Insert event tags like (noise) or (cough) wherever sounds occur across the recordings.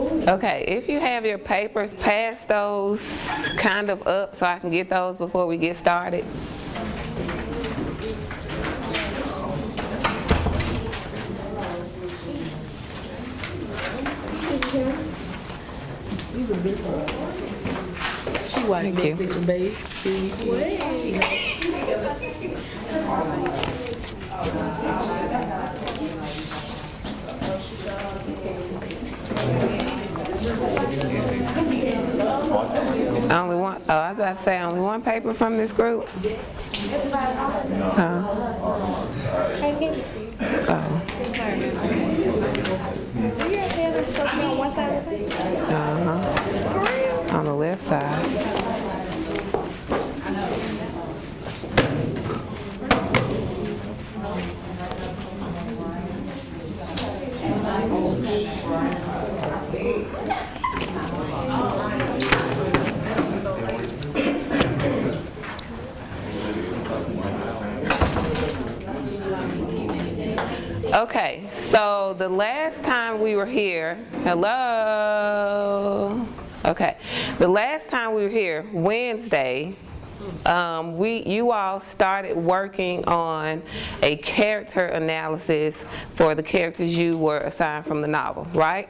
Okay, if you have your papers, pass those kind of up so I can get those before we get started. She watched Thank you. Netflix with babe. She, Only one, oh, I was to say, only one paper from this group? Huh? I. Oh, on uh-huh, on the left side. Okay, so the last time we were here, hello? Okay, the last time we were here, Wednesday, um, we, you all started working on a character analysis for the characters you were assigned from the novel, right?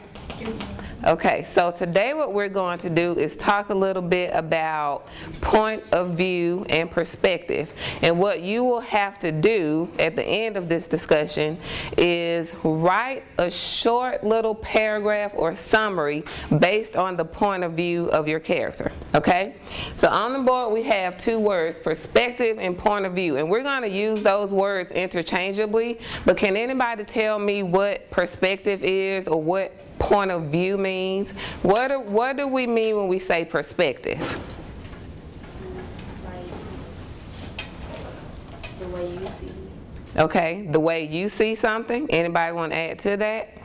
Okay, so today what we're going to do is talk a little bit about point of view and perspective. And what you will have to do at the end of this discussion is write a short little paragraph or summary based on the point of view of your character, okay? So on the board we have two words, perspective and point of view. And we're going to use those words interchangeably, but can anybody tell me what perspective is or what point of view means. What do, what do we mean when we say perspective? the way you see. Okay, the way you see something. Anybody want to add to that?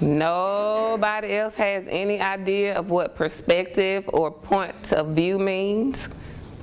Nobody else has any idea of what perspective or point of view means?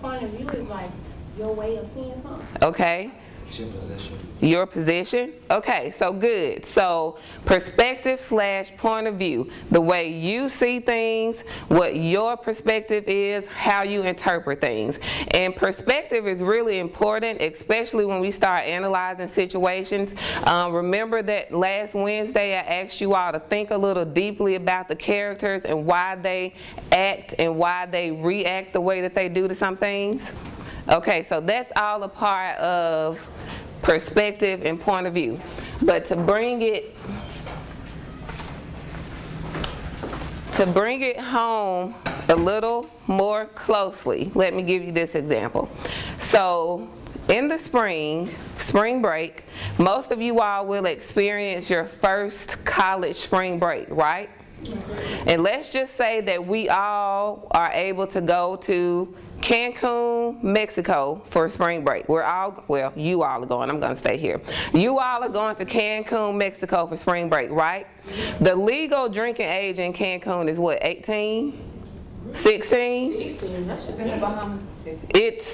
Point of view is like your way of seeing something. Okay. Your position. Your position? Okay, so good. So perspective slash point of view. The way you see things, what your perspective is, how you interpret things. And perspective is really important, especially when we start analyzing situations. Um, remember that last Wednesday I asked you all to think a little deeply about the characters and why they act and why they react the way that they do to some things? Okay, so that's all a part of perspective and point of view. But to bring it to bring it home a little more closely, let me give you this example. So in the spring, spring break, most of you all will experience your first college spring break, right? And let's just say that we all are able to go to Cancun, Mexico for spring break. We're all, well, you all are going, I'm gonna stay here. You all are going to Cancun, Mexico for spring break, right? The legal drinking age in Cancun is what, 18? 16? 16. It's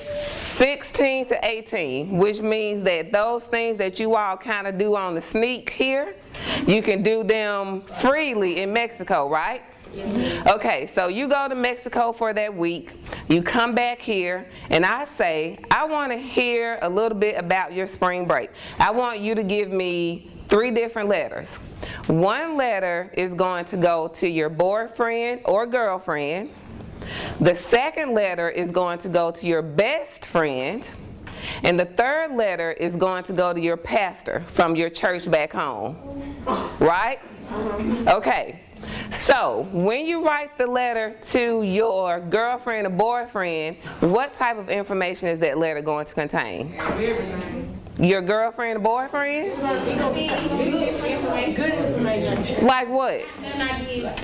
16 to 18, which means that those things that you all kind of do on the sneak here, you can do them freely in Mexico, right? Okay, so you go to Mexico for that week, you come back here, and I say, I want to hear a little bit about your spring break. I want you to give me three different letters. One letter is going to go to your boyfriend or girlfriend. The second letter is going to go to your best friend. And the third letter is going to go to your pastor from your church back home. Right? Uh-huh. Okay. So, when you write the letter to your girlfriend or boyfriend, what type of information is that letter going to contain? Your girlfriend or boyfriend? good information. Like what?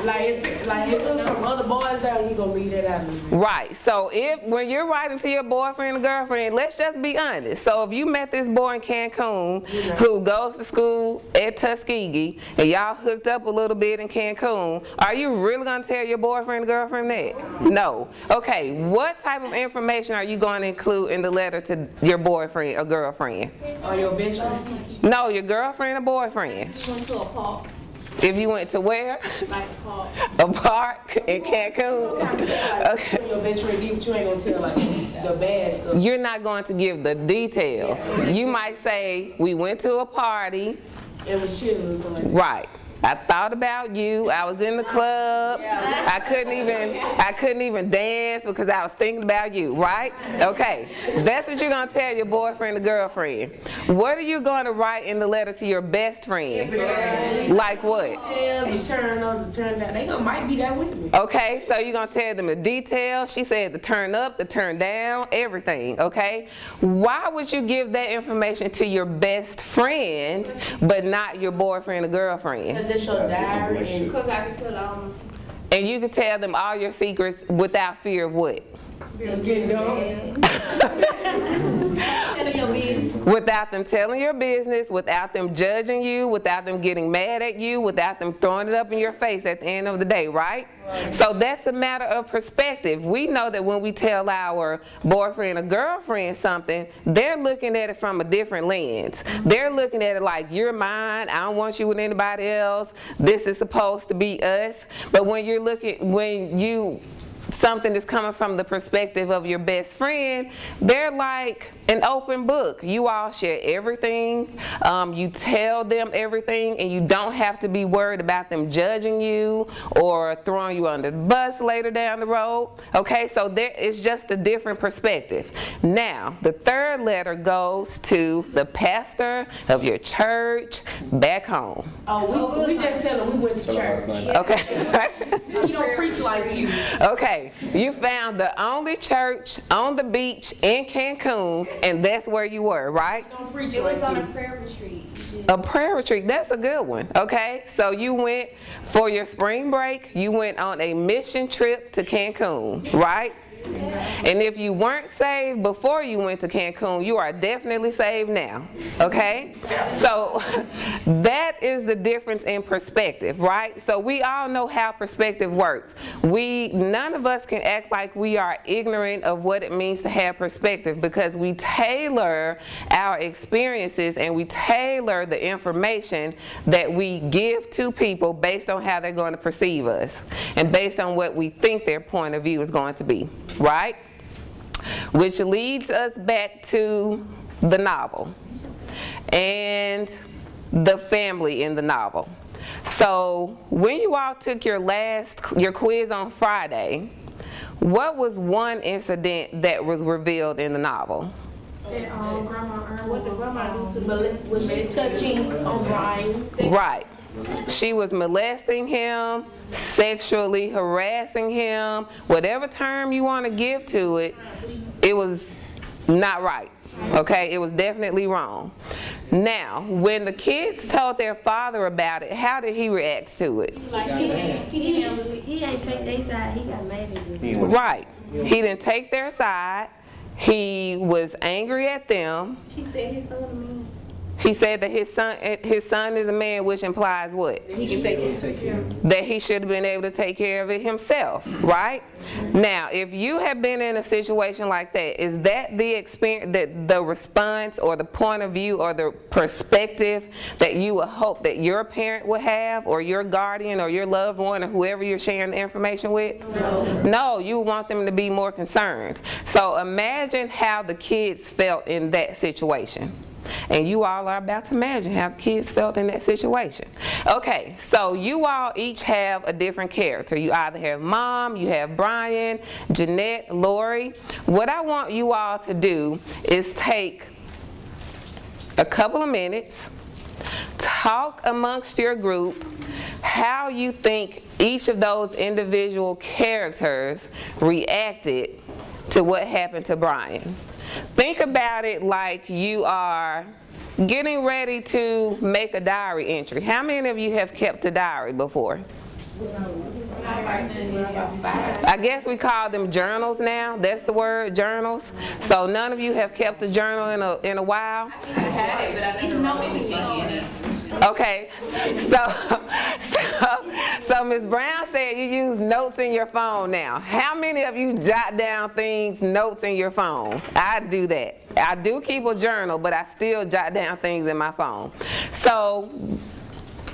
Like like if some other boys down, you gonna leave that out. Right. So if when you're writing to your boyfriend or girlfriend, let's just be honest. So if you met this boy in Cancun who goes to school at Tuskegee and y'all hooked up a little bit in Cancun, are you really gonna tell your boyfriend or girlfriend that? No. Okay. What type of information are you going to include in the letter to your boyfriend or girlfriend? Or your best friend. No, your girlfriend or boyfriend. You went to a park. If you went to where? Like, uh, A park in Cancun? Like, when your best friend you ain't gonna tell like the bad stuff. You're not going to give the details. You might say, we went to a party, It was chilling or something like that. right. I thought about you. I was in the club. I couldn't even I couldn't even dance because I was thinking about you, right? Okay. That's what you're going to tell your boyfriend or girlfriend. What are you going to write in the letter to your best friend? Like what? Turn up, the turn down. They gonna might be that with me. Okay, so you're gonna tell them the details. She said the turn up, the turn down, everything, okay? Why would you give that information to your best friend, but not your boyfriend or girlfriend? Cause your diary Cause I can tell all my And you can tell them all your secrets without fear of what? Them getting done. telling your business. Without them telling your business, without them judging you, without them getting mad at you, without them throwing it up in your face at the end of the day, right? So that's a matter of perspective. We know that when we tell our boyfriend or girlfriend something, they're looking at it from a different lens. They're looking at it like, you're mine, I don't want you with anybody else, this is supposed to be us. But when you're looking, when you something that's coming from the perspective of your best friend, they're like an open book. You all share everything. Um, you tell them everything, and you don't have to be worried about them judging you or throwing you under the bus later down the road. Okay, so there is just a different perspective. Now, the third letter goes to the pastor of your church back home. Oh, we, we just tell them we went to church. Okay. (laughs) You don't preach like you. Okay, you found the only church on the beach in Cancun, and that's where you were, right? Don't preach It was on a prayer retreat. A prayer retreat, that's a good one, okay? So you went for your spring break, you went on a mission trip to Cancun, right? And if you weren't saved before you went to Cancun, you are definitely saved now. Okay? So (laughs) that is the difference in perspective, right? So we all know how perspective works. We none of us can act like we are ignorant of what it means to have perspective because we tailor our experiences and we tailor the information that we give to people based on how they're going to perceive us and based on what we think their point of view is going to be, right? Which leads us back to the novel and the family in the novel. So when you all took your last, your quiz on Friday, what was one incident that was revealed in the novel? That um, Grandma Erma What the was, grandma do to Male- Was she touching on Brian? Right. She was molesting him, sexually harassing him, whatever term you want to give to it, it was not right. Okay, it was definitely wrong. Now, when the kids told their father about it, how did he react to it? He, he, He, he, he ain't take their side, he got mad at them. Right. He didn't take their side. He was angry at them. he said his son to me. He said that his son eh, his son is a man, which implies what? He can take it. that he should have been able to take care of it himself, right? Now, if you have been in a situation like that, is that the experience, that the response or the point of view or the perspective that you would hope that your parent would have or your guardian or your loved one or whoever you're sharing the information with? No. No, you want them to be more concerned. So imagine how the kids felt in that situation. And you all are about to imagine how the kids felt in that situation. Okay, so you all each have a different character. You either have mom, you have Brian, Jeannette, Lori. What I want you all to do is take a couple of minutes, talk amongst your group how you think each of those individual characters reacted to what happened to Brian. Think about it like you are getting ready to make a diary entry. How many of you have kept a diary before? I guess we call them journals now. That's the word, journals. So none of you have kept a journal in a in a while. Okay, so (laughs) so so Ms. Brown said you use notes in your phone now. How many of you jot down things, notes in your phone? I do that. I do keep a journal, but I still jot down things in my phone. So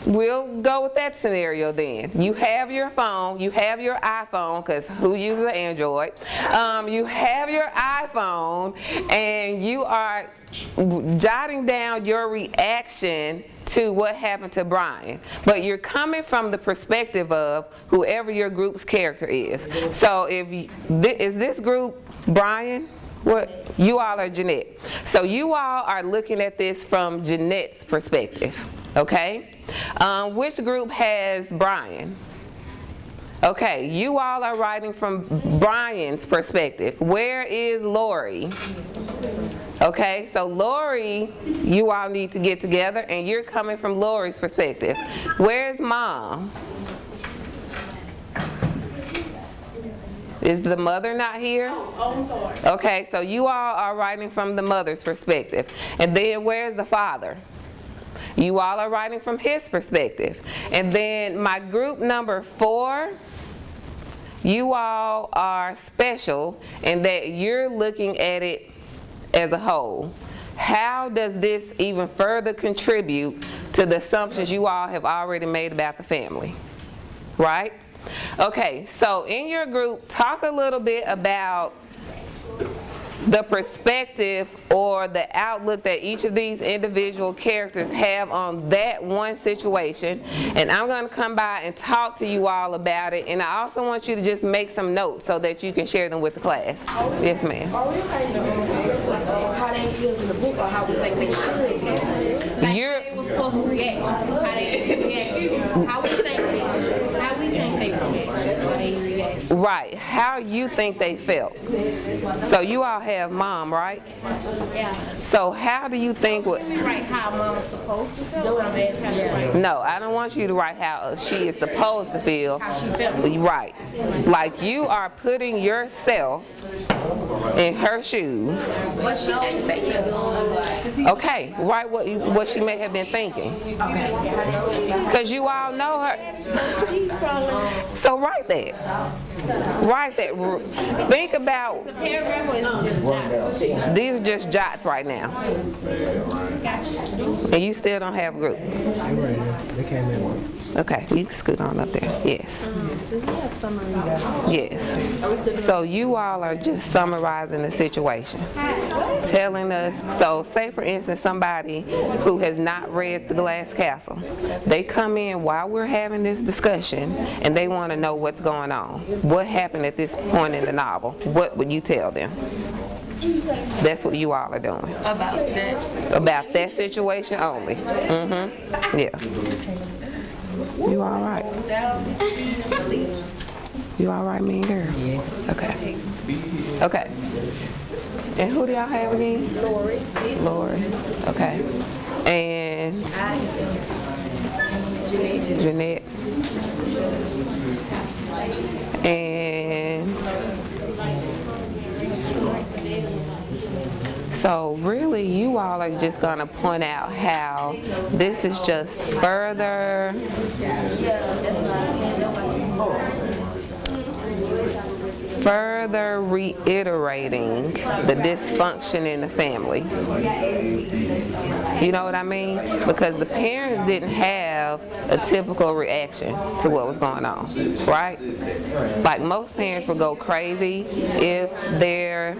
we'll go with that scenario then. You have your phone, you have your iPhone, because who uses an Android? Um, you have your iPhone, and you are jotting down your reaction to what happened to Brian. But you're coming from the perspective of whoever your group's character is. So if thi- is this group Brian? What you all are Jeannette. So you all are looking at this from Jeannette's perspective. Okay? Um, which group has Brian? Okay, you all are writing from Brian's perspective. Where is Lori? Okay, so Lori, you all need to get together and you're coming from Lori's perspective. Where's mom? Is the mother not here? Oh, sorry. Okay, so you all are writing from the mother's perspective. And then where's the father? You all are writing from his perspective. And then my group number four, you all are special in that you're looking at it as a whole. How does this even further contribute to the assumptions you all have already made about the family? Right? Okay, so in your group, talk a little bit about the perspective or the outlook that each of these individual characters have on that one situation. And I'm going to come by and talk to you all about it. And I also want you to just make some notes so that you can share them with the class. Yes, ma'am. We perspective of how they feel in the book or how we think they should feel? You're, they were supposed to react, how they react, how we think they, how we think they react, that's why they react. Right, how you think they felt. So you all have mom, right? Yeah. So how do you think what, write how mama's supposed to feel. That's what I'm asking. No, I don't want you to write how she is supposed to feel. How she felt. Right. Like you are putting yourself in her shoes. But she can't say that. Okay, write what you, what she may have been thinking. Because you all know her. So write that. Write that. Think about, these are just jots right now. And you still don't have group. They came in. Okay, you can scoot on up there. Yes. Yes. So you all are just summarizing the situation. Telling us, so say for instance, somebody who has not read The Glass Castle, they come in while we're having this discussion and they want to know what's going on. What happened at this point in the novel? What would you tell them? That's what you all are doing. about that. About that situation only. Mm-hmm. Yeah. You all right? You all right, mean girl? Yeah. Okay. Okay. And who do y'all have again? Lori. Lori. Okay. And Jeannette. And so really you all are just gonna point out how this is just further further reiterating the dysfunction in the family. You know what I mean? Because the parents didn't have a typical reaction to what was going on, right? Like most parents would go crazy if their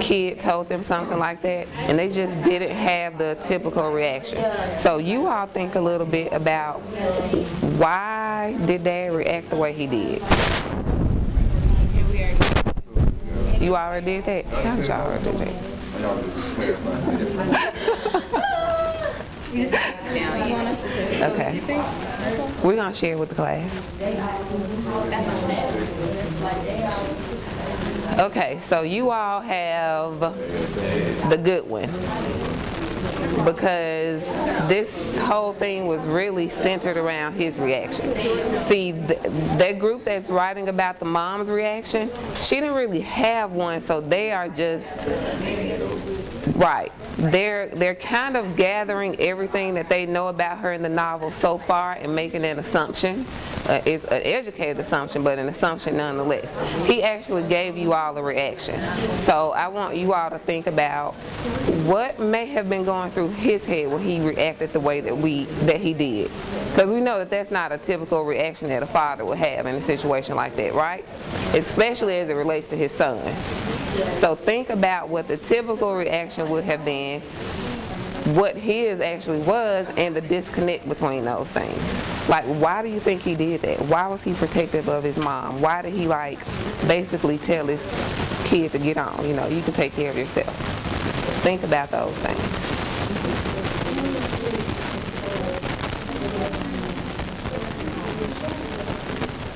kid told them something like that, and they just didn't have the typical reaction. So you all think a little bit about why did dad react the way he did? You already did that? Did y'all already do that? Okay. We're gonna share with the class. Okay, so you all have the good one. Because this whole thing was really centered around his reaction. See, th- that group that's writing about the mom's reaction, she didn't really have one, so they are just Right. They're they're kind of gathering everything that they know about her in the novel so far and making an assumption. Uh, it's an educated assumption, but an assumption nonetheless. He actually gave you all a reaction. So I want you all to think about what may have been going through his head when he reacted the way that we that he did. Because we know that that's not a typical reaction that a father would have in a situation like that, right? Especially as it relates to his son. So think about what the typical reaction would have been, what his actually was, and the disconnect between those things. Like, why do you think he did that? Why was he protective of his mom? Why did he, like, basically tell his kid to get on? You know, you can take care of yourself. Think about those things.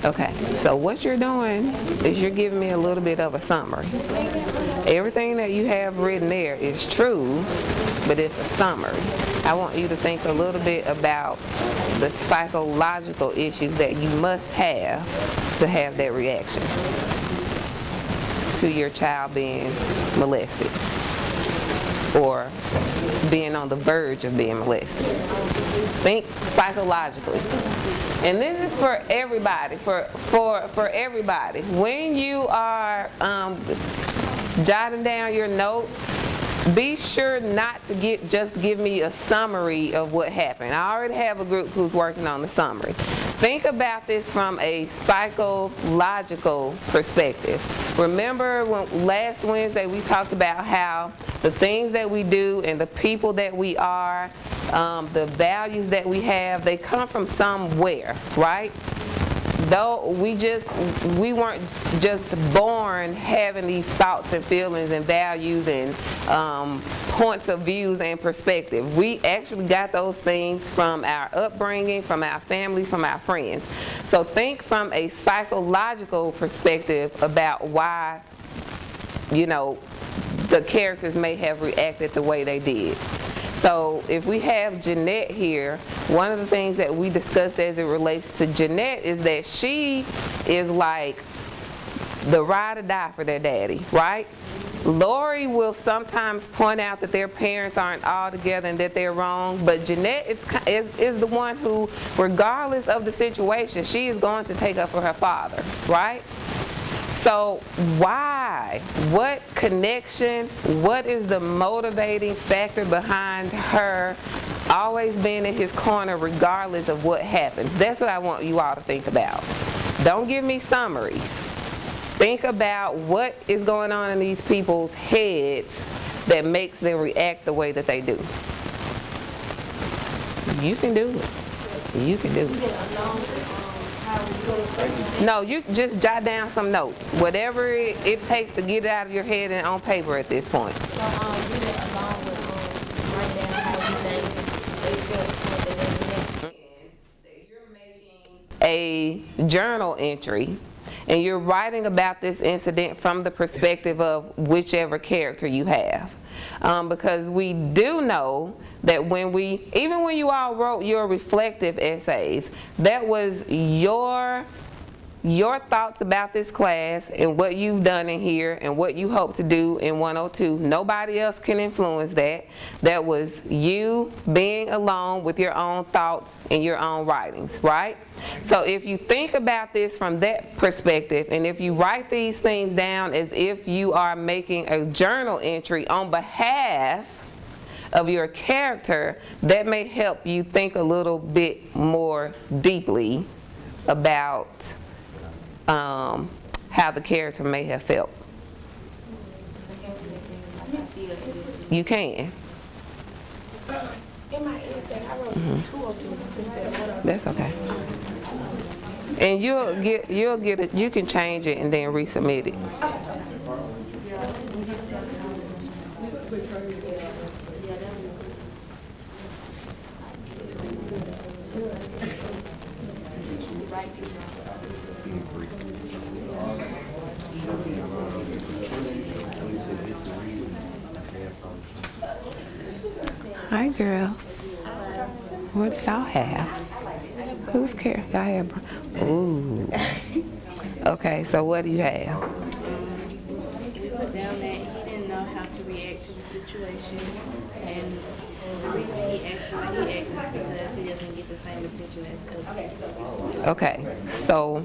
Okay, so what you're doing is you're giving me a little bit of a summary. Everything that you have written there is true, but it's a summary. I want you to think a little bit about the psychological issues that you must have to have that reaction to your child being molested or being on the verge of being molested. Think psychologically. And this is for everybody, for, for, for everybody. When you are um, jotting down your notes, be sure not to get just give me a summary of what happened. I already have a group who's working on the summary. Think about this from a psychological perspective. Remember when last Wednesday we talked about how the things that we do and the people that we are, um, the values that we have, they come from somewhere, right? Though we just we weren't just born having these thoughts and feelings and values and um, points of views and perspective. We actually got those things from our upbringing from our families from our friends. So think from a psychological perspective about why you know the characters may have reacted the way they did so if we have Jeannette here, one of the things that we discussed as it relates to Jeannette is that she is like the ride or die for their daddy, right? Lori will sometimes point out that their parents aren't all together and that they're wrong, but Jeannette is, is, is the one who, regardless of the situation, she is going to take up for her father, right? So why? What connection? What is the motivating factor behind her always being in his corner regardless of what happens? That's what I want you all to think about. Don't give me summaries. Think about what is going on in these people's heads that makes them react the way that they do. You can do it. You can do it. No, you just jot down some notes. Whatever it, it takes to get it out of your head and on paper at this point. So, um, do that along with, um, write down how you think they felt what they did. a journal entry and you're writing about this incident from the perspective of whichever character you have. Um, because we do know that when we, even when you all wrote your reflective essays, that was your your thoughts about this class and what you've done in here and what you hope to do in 102. Nobody else can influence that. That was you being alone with your own thoughts and your own writings, right? So if you think about this from that perspective and if you write these things down as if you are making a journal entry on behalf of your character, that may help you think a little bit more deeply about um, how the character may have felt. You can. In my essay, I wrote two of them instead of one them. That's okay. And you'll get you'll get it. You can change it and then resubmit it. Hi, girls. What do y'all have? Who's care? Y'all have? Ooh. Okay, so what do you have? He put down that he didn't know how to react to the situation, and the reason he why he asked is because he doesn't get the same attention as other Okay, so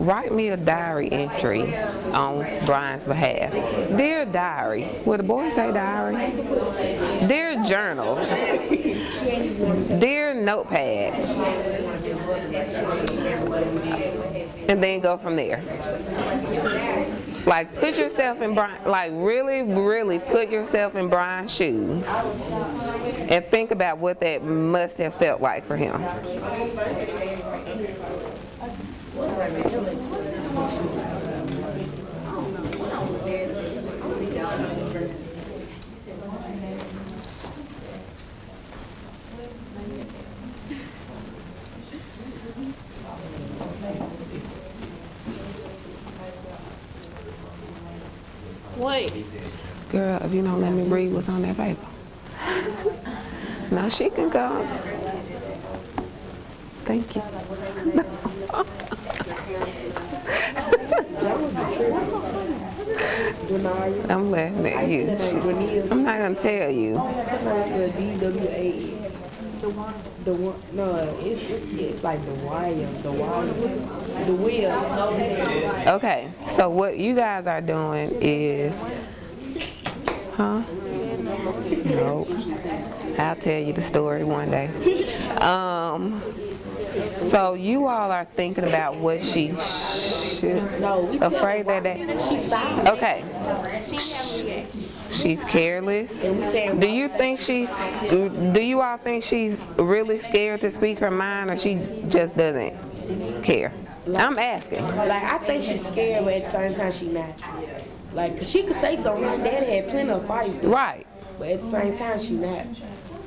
write me a diary entry on Brian's behalf. Dear diary, will the boy say diary? Dear journal. Dear notepad. And then go from there. Like put yourself in Brian, like really, really put yourself in Brian's shoes and think about what that must have felt like for him. Wait, Girl, if you don't let me read what's on that paper. (laughs) now she can go. Thank you. (laughs) I'm laughing at you. I'm not gonna tell you. The one. The one. No, it's it's, it's like the wire. The wire. The wheel. Okay, so what you guys are doing is, huh? No, I'll tell you the story one day. Um, so you all are thinking about what she should, No, we tell afraid that She's okay, she's careless. And we saying Do you think she's, do you all think she's really scared to speak her mind or she just doesn't care? I'm asking. Like I think she's scared, but at the same time she's not. Like, 'cause she could say something. Her daddy had plenty of fights, Right. But at the same time she not.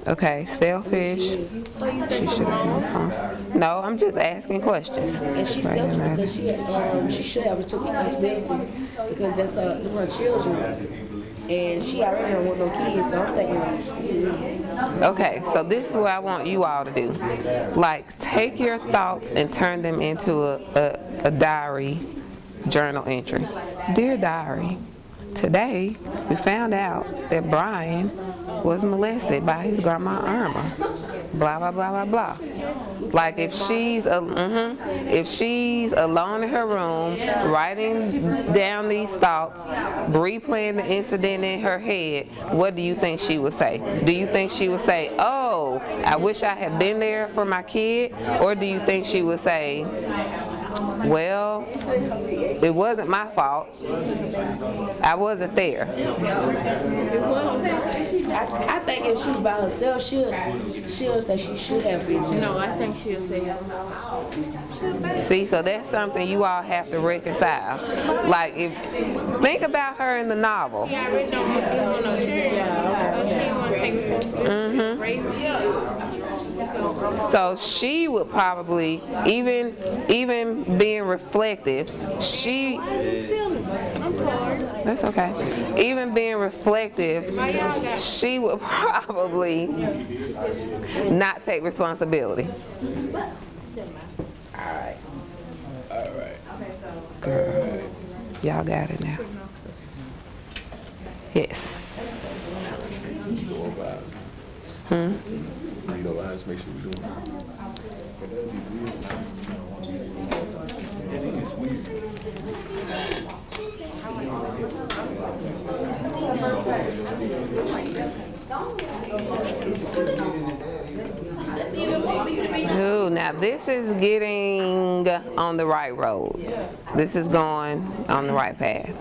Okay, selfish. She should have. No, I'm just asking questions. And she's Right, selfish because she um she should have took responsibility because that's her them her children. And she already don't want no kids, so I'm thinking like, Okay, so this is what I want you all to do. Like, take your thoughts and turn them into a, a, a diary journal entry. Dear diary, today we found out that Brian was molested by his grandma Erma. Blah blah blah blah blah. Like if she's a, mhm, if she's alone in her room writing down these thoughts, replaying the incident in her head, what do you think she would say? Do you think she would say, "Oh, I wish I had been there for my kid," or do you think she would say, "Well, it wasn't my fault. I wasn't there." I, I think if she was by herself, she'll she'll say she should have been. no, I think she'll say, See, so that's something you all have to reconcile. Like, if think about her in the novel. she So she would probably, even even being reflective, she that's okay. Even being reflective, she would (laughs) probably not take responsibility. All right. All right. Girl, y'all got it now. Yes. Hmm? Know, let's make sure we do it. Ooh, now this is getting on the right road. This is going on the right path.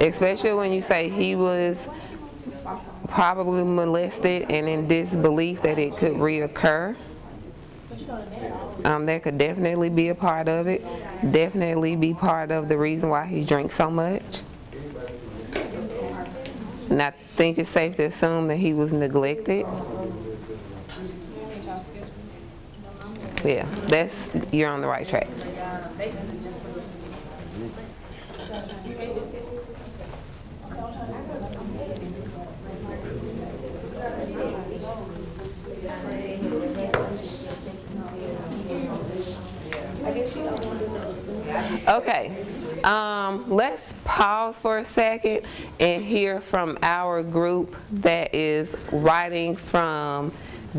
Especially when you say he was probably molested and in disbelief that it could reoccur. Um, that could definitely be a part of it. Definitely be part of the reason why he drinks so much. And I think it's safe to assume that he was neglected. Yeah, that's, you're on the right track. Okay, um, let's pause for a second and hear from our group that is writing from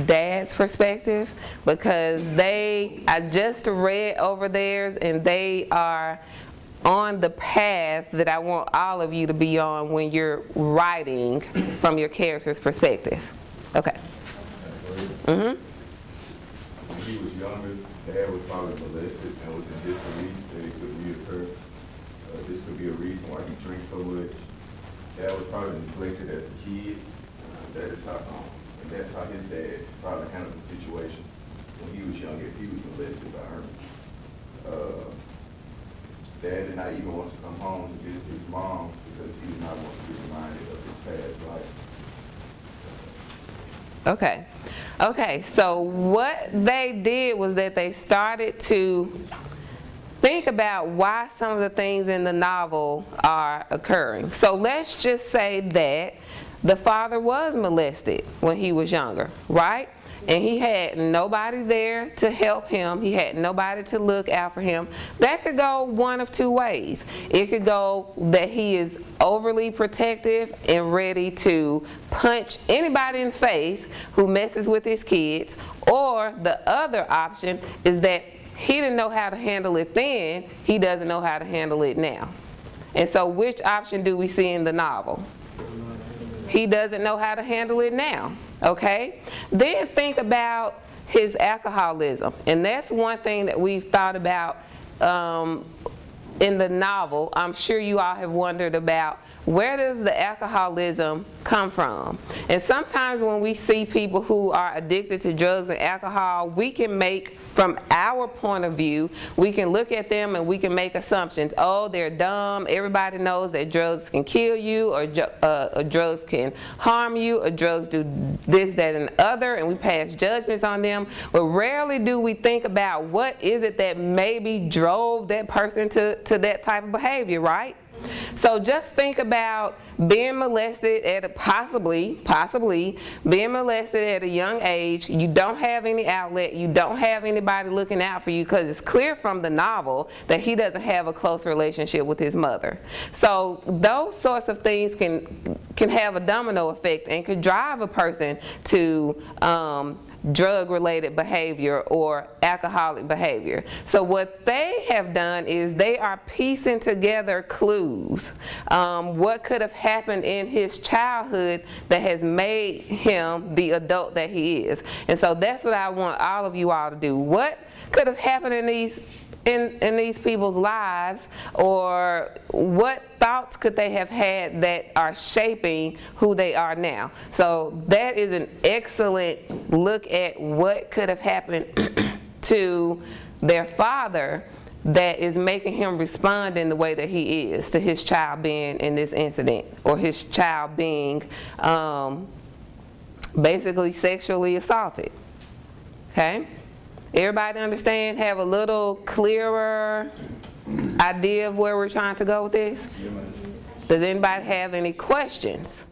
dad's perspective because they, I just read over theirs and they are on the path that I want all of you to be on when you're writing from your character's perspective. Okay. Mm-hmm. When he was younger, dad was probably molested and was in disbelief that it could reoccur. Uh, this could be a reason why drinks. Dad was probably neglected as a kid. Uh, that is how, um, and that's how his dad probably handled the situation when he was young, if he was molested by her. Uh, dad did not even want to come home to visit his mom because he did not want to be reminded of his past life. Okay. Okay, so what they did was that they started to think about why some of the things in the novel are occurring. So let's just say that the father was molested when he was younger, right? And he had nobody there to help him. He had nobody to look out for him. That could go one of two ways. It could go that he is overly protective and ready to punch anybody in the face who messes with his kids. Or the other option is that he didn't know how to handle it then, he doesn't know how to handle it now. And so which option do we see in the novel? He doesn't know how to handle it now, okay? Then think about his alcoholism. And that's one thing that we've thought about um, in the novel. I'm sure you all have wondered about where does the alcoholism come from? And sometimes when we see people who are addicted to drugs and alcohol, we can make, from our point of view, we can look at them and we can make assumptions. Oh, they're dumb. Everybody knows that drugs can kill you or, uh, or drugs can harm you or drugs do this, that, and other, and we pass judgments on them. But rarely do we think about what is it that maybe drove that person to, to that type of behavior, right? So just think about being molested at a possibly, possibly being molested at a young age. You don't have any outlet. You don't have anybody looking out for you because it's clear from the novel that he doesn't have a close relationship with his mother. So those sorts of things can can have a domino effect and could drive a person to um, drug-related behavior or alcoholic behavior. So what they have done is they are piecing together clues. Um, what could have happened in his childhood that has made him the adult that he is. And so that's what I want all of you all to do. What could have happened in these in, in these people's lives or what thoughts could they have had that are shaping who they are now. So that is an excellent look at what could have happened (clears throat) to their father that is making him respond in the way that he is to his child being in this incident or his child being um, basically sexually assaulted. Okay? Everybody understand, have a little clearer idea of where we're trying to go with this? Does anybody have any questions?